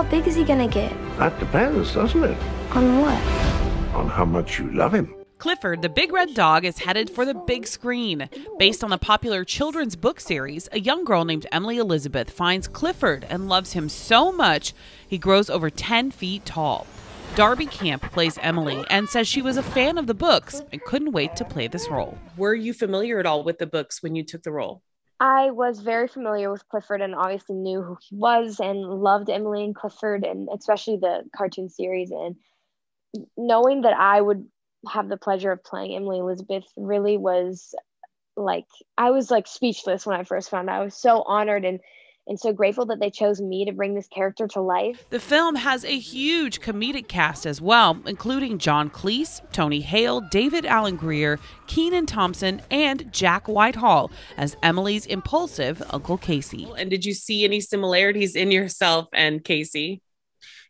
How big is he gonna get? That depends, doesn't it? On what? On how much you love him. Clifford the Big Red Dog is headed for the big screen. Based on the popular children's book series, a young girl named Emily Elizabeth finds Clifford and loves him so much he grows over 10 feet tall. Darby Camp plays Emily and says she was a fan of the books and couldn't wait to play this role. Were you familiar at all with the books when you took the role? I was very familiar with Clifford and obviously knew who he was and loved Emily and Clifford and especially the cartoon series and knowing that I would have the pleasure of playing Emily Elizabeth really was like I was like speechless when I first found out. I was so honored and and so grateful that they chose me to bring this character to life. The film has a huge comedic cast as well, including John Cleese, Tony Hale, David Alan Grier, Kenan Thompson, and Jack Whitehall as Emily's impulsive Uncle Casey. And did you see any similarities in yourself and Casey?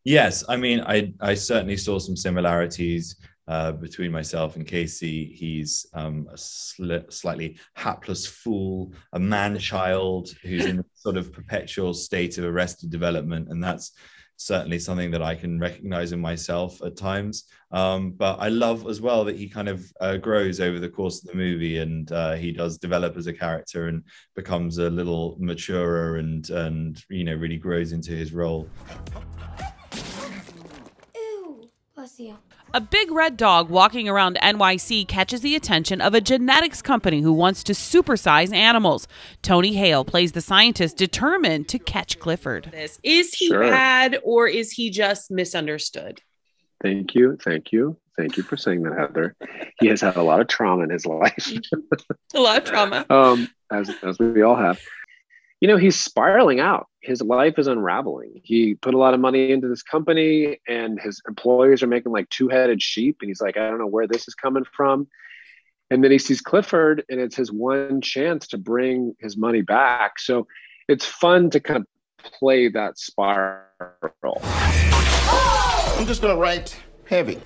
Yes, I mean, I I certainly saw some similarities uh, between myself and Casey. He's um, a sli- slightly hapless fool, a man child who's in a sort of perpetual state of arrested development. And that's certainly something that I can recognize in myself at times. Um, but I love as well that he kind of uh, grows over the course of the movie and uh, he does develop as a character and becomes a little maturer and, and, you know, really grows into his role. Ew, bless you. A big red dog walking around NYC catches the attention of a genetics company who wants to supersize animals. Tony Hale plays the scientist determined to catch Clifford. Is he Sure. bad or is he just misunderstood? Thank you. Thank you. Thank you for saying that, Heather. He has had a lot of trauma in his life, A lot of trauma. um, as, as we all have. You know, he's spiraling out. His life is unraveling. He put a lot of money into this company, and his employers are making like two headed sheep. And he's like, I don't know where this is coming from. And then he sees Clifford, and it's his one chance to bring his money back. So it's fun to kind of play that spiral. I'm just gonna write heavy.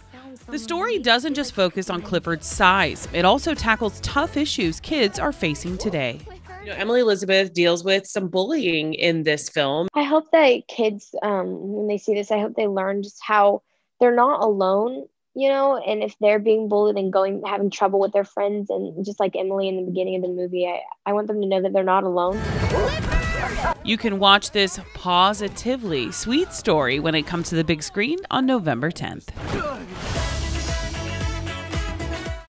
The story doesn't just focus on Clifford's size, it also tackles tough issues kids are facing today. You know, Emily Elizabeth deals with some bullying in this film. I hope that kids, um, when they see this, I hope they learn just how they're not alone, you know, and if they're being bullied and going having trouble with their friends, and just like Emily in the beginning of the movie, I, I want them to know that they're not alone. You can watch this positively sweet story when it comes to the big screen on November 10th.